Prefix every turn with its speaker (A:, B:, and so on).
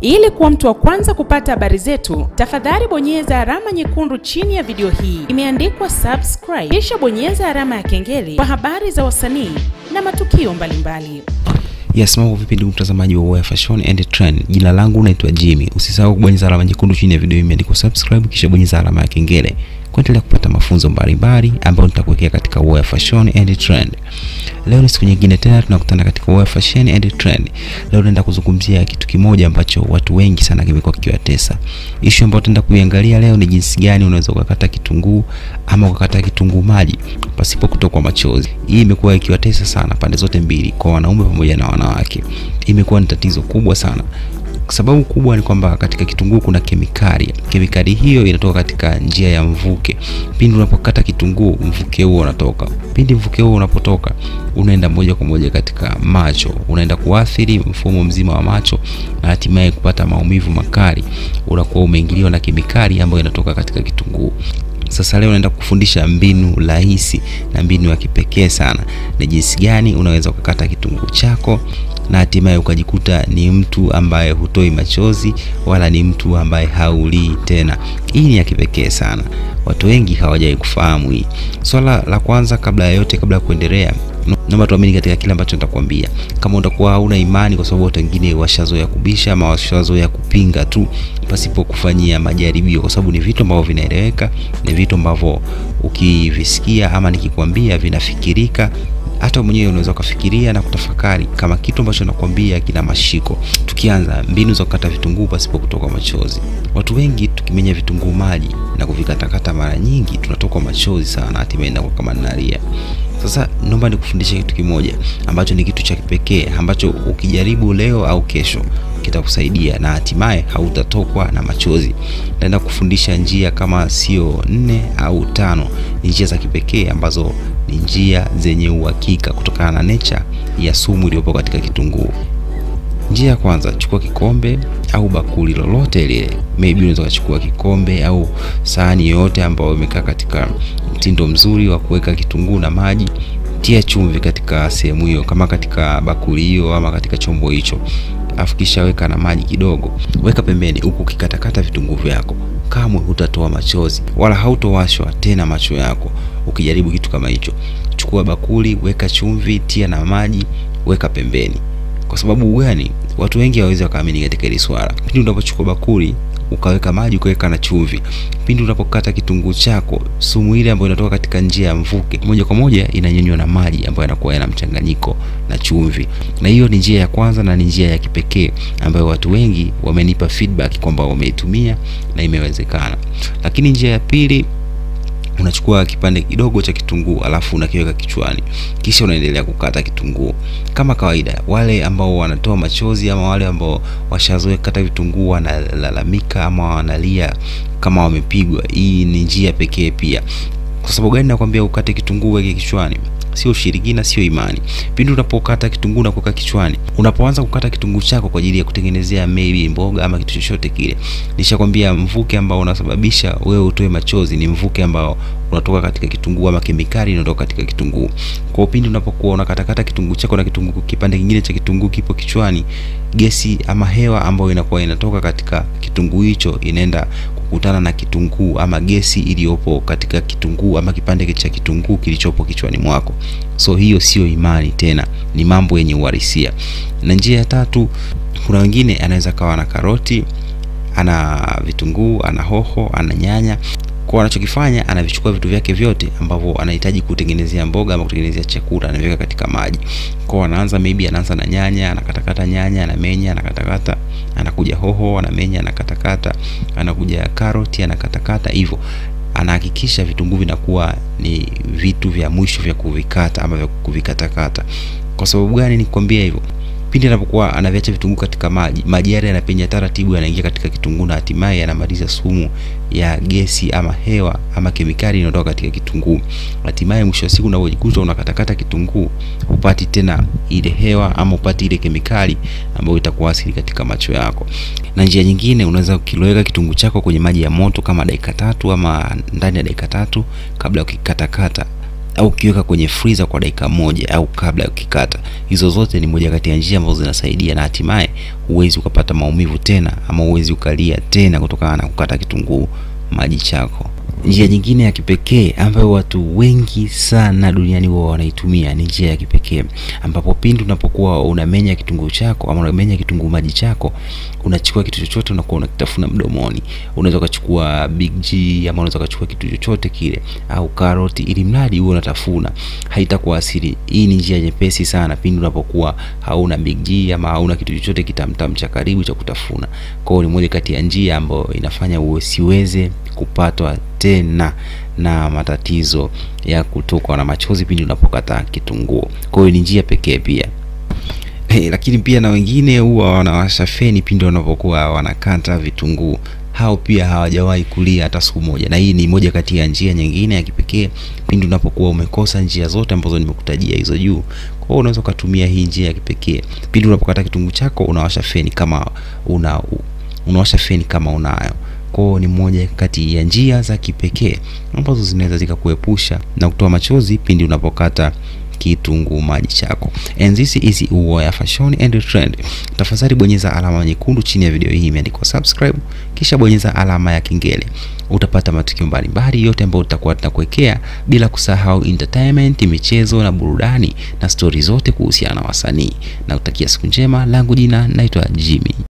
A: Ili kuwa mtu wa kwanza kupata habari zetu, tafadhali bonyeza alama nyekundu chini ya video hii imeandikwa subscribe, kisha bonyeza alama ya kengele kwa habari za wasanii na matukio mbalimbali. mbali.
B: Yes, mambo vipi ndugu mtazamaji wa Fashion and Trend. Jina langu naitwa Jimmy. Usisahau kubonyeza alama nyekundu chini ya video hii imeandikwa subscribe kisha bonyeza alama ya kengele kuendelea kupata mafunzo mbalimbali ambayo nitakuwekea katika Fashion and Trend. Leo ni siku nyingine tena tunakutana katika Fashion and Trend. Leo naenda kuzungumzia kitu kimoja ambacho watu wengi sana kimekuwa kikiwatesa. Issue ambayo tunaenda kuiangalia leo ni jinsi gani unaweza ukakata kitunguu ama ukakata kitunguu maji pasipo kutokwa machozi. Hii imekuwa ikiwatesa sana pande zote mbili, kwa wanaume pamoja na wanawake. Imekuwa ni tatizo kubwa sana. Sababu kubwa ni kwamba katika kitunguu kuna kemikali. Kemikali hiyo inatoka katika njia ya mvuke. Pindi unapokata kitunguu, mvuke huo unatoka. Pindi mvuke huo unapotoka, unaenda moja kwa moja katika macho, unaenda kuathiri mfumo mzima wa macho na hatimaye kupata maumivu makali. Unakuwa umeingiliwa na kemikali ambayo inatoka katika kitunguu. Sasa leo naenda kufundisha mbinu rahisi na mbinu ya kipekee sana, na jinsi gani unaweza ukakata kitunguu chako na hatimaye ukajikuta ni mtu ambaye hutoi machozi wala ni mtu ambaye haulii tena. Hii ni ya kipekee sana, watu wengi hawajawahi kufahamu hii. Swala la kwanza, kabla ya yote, kabla ya kuendelea, naomba tuamini katika kile ambacho nitakwambia. Kama utakuwa hauna imani, kwa sababu watu wengine washazoea kubisha ama washazoea kupinga tu pasipo kufanyia majaribio, kwa sababu ni vitu ambavyo vinaeleweka, ni vitu ambavyo ukivisikia ama nikikwambia vinafikirika hata mwenyewe unaweza ukafikiria na kutafakari kama kitu ambacho nakwambia kina mashiko. Tukianza mbinu za kukata vitunguu pasipo kutoka machozi. Watu wengi tukimenya vitunguu maji na kuvikatakata mara nyingi tunatoka machozi sana, hatimaye inakuwa kama nalia. Sasa naomba nikufundishe kitu kimoja ambacho ni kitu cha kipekee ambacho ukijaribu leo au kesho kitakusaidia na hatimaye hautatokwa na machozi. Naenda kufundisha njia kama sio nne au tano, ni njia za kipekee ambazo ni njia zenye uhakika kutokana na nature ya sumu iliyopo katika kitunguu. Njia ya kwanza, chukua kikombe au bakuli lolote lile, maybe unaweza kuchukua kikombe au sahani yoyote ambayo imekaa katika mtindo mzuri wa kuweka kitunguu na maji. Tia chumvi katika sehemu hiyo, kama katika bakuli hiyo ama katika chombo hicho, afu kisha weka na maji kidogo, weka pembeni, huku ukikatakata vitunguu vyako. Kamwe hutatoa machozi wala hautowashwa tena macho yako ukijaribu kitu kama hicho. Chukua bakuli, weka chumvi, tia na maji, weka pembeni. Kwa sababu gani? Watu wengi hawawezi wakaamini katika hili swala. Pindi unapochukua bakuli ukaweka maji ukaweka na chumvi, pindi unapokata kitunguu chako, sumu ile ambayo inatoka katika njia ya mvuke moja kwa moja inanyonywa na maji ambayo yanakuwa yana mchanganyiko na chumvi. Na hiyo ni njia ya kwanza na ni njia ya kipekee ambayo watu wengi wamenipa feedback kwamba wameitumia na imewezekana. Lakini njia ya pili unachukua kipande kidogo cha kitunguu alafu unakiweka kichwani, kisha unaendelea kukata kitunguu kama kawaida. Wale ambao wanatoa machozi ama wale ambao washazoea kukata vitunguu wanalalamika ama wanalia kama wamepigwa, hii ni njia pekee pia. Kwa sababu gani nakwambia ukate kitunguu weke kichwani? Sio ushirikina, sio imani. Pindi unapokata kitunguu na kuweka kichwani, unapoanza kukata kitunguu chako kwa ajili ya kutengenezea maybe mboga ama kitu chochote kile, nishakwambia mvuke ambao unasababisha wewe utoe machozi ni mvuke ambao unatoka katika kitunguu ama kemikali inatoka katika kitunguu. Kwa upindi unapokuwa unakatakata kitunguu chako na kitunguu kipande kingine cha kitunguu kipo kichwani, gesi ama hewa ambayo inakuwa inatoka katika kitunguu hicho inaenda kukutana na kitunguu ama gesi iliyopo katika kitunguu ama kipande cha kitunguu kilichopo kichwani mwako. So hiyo sio imani tena, ni mambo yenye uhalisia. Na njia ya tatu, kuna wengine anaweza kawa na karoti, ana vitunguu, ana hoho, ana nyanya kwa anachokifanya anavichukua vitu vyake vyote ambavyo anahitaji kutengenezea mboga ama kutengenezea chakula, anaviweka katika maji. Kwa anaanza maybe, anaanza na nyanya, anakatakata nyanya, anamenya, anakatakata, anakuja hoho, anamenya, anakatakata, anakuja karoti, anakatakata, hivyo anahakikisha vitunguu vinakuwa ni vitu vya mwisho vya kuvikata ama vya kuvikatakata. Kwa sababu gani nikwambia hivyo? Pindi anapokuwa anaviacha vitunguu katika maji, maji yale yanapenya taratibu, yanaingia katika kitunguu na hatimaye yanamaliza sumu ya gesi ama hewa ama kemikali inayotoka katika kitunguu. Hatimaye mwisho wa siku unapojikuta unakatakata kitunguu, upati tena ile hewa ama upati ile kemikali ambayo itakuathiri katika macho yako. Na njia nyingine, unaweza ukiloweka kitunguu chako kwenye maji ya moto kama dakika tatu ama ndani ya dakika tatu kabla ya au ukiweka kwenye freezer kwa dakika moja au kabla ya ukikata. Hizo zote ni moja kati ya njia ambazo zinasaidia, na hatimaye huwezi ukapata maumivu tena ama huwezi ukalia tena kutokana na kukata kitunguu maji chako. Njia nyingine ya kipekee ambayo watu wengi sana duniani wao wanaitumia ni njia ya kipekee ambapo pindi unapokuwa unamenya kitunguu chako ama unamenya kitunguu maji chako, unachukua kitu chochote unakuwa unakitafuna mdomoni. Unaweza ukachukua Big G ama unaweza ukachukua kitu chochote kile au karoti, ili mradi huwe unatafuna, haitakuathiri. Hii ni njia nyepesi sana pindi unapokuwa hauna Big G ama hauna kitu chochote kitamtam cha karibu cha kutafuna. Kwa hiyo ni moja kati ya njia ambayo inafanya usiweze kupatwa tena na matatizo ya kutokwa na machozi pindi unapokata kitunguu. Kwa hiyo ni njia pekee pia. Hey, lakini pia na wengine huwa wanawasha feni pindi wanapokuwa wanakata vitunguu. Hao pia hawajawahi kulia hata siku moja, na hii ni moja kati ya njia nyingine ya kipekee pindi unapokuwa umekosa njia zote ambazo nimekutajia hizo juu. Kwa hiyo unaweza ukatumia hii njia ya kipekee pindi unapokata kitunguu chako, unawasha feni kama una unawasha feni kama unayo kwao ni moja kati ya njia za kipekee ambazo zinaweza zikakuepusha na kutoa machozi pindi unapokata kitunguu maji chako. And this is Uwoya Fashion and Trend. Tafadhali bonyeza alama nyekundu chini ya video hii imeandikwa subscribe, kisha bonyeza alama ya kengele. Utapata matukio mbalimbali yote ambayo tutakuwa tunakuwekea, bila kusahau entertainment, michezo na burudani na stori zote kuhusiana na wasanii. Na kutakia siku njema, langu jina naitwa Jimmy.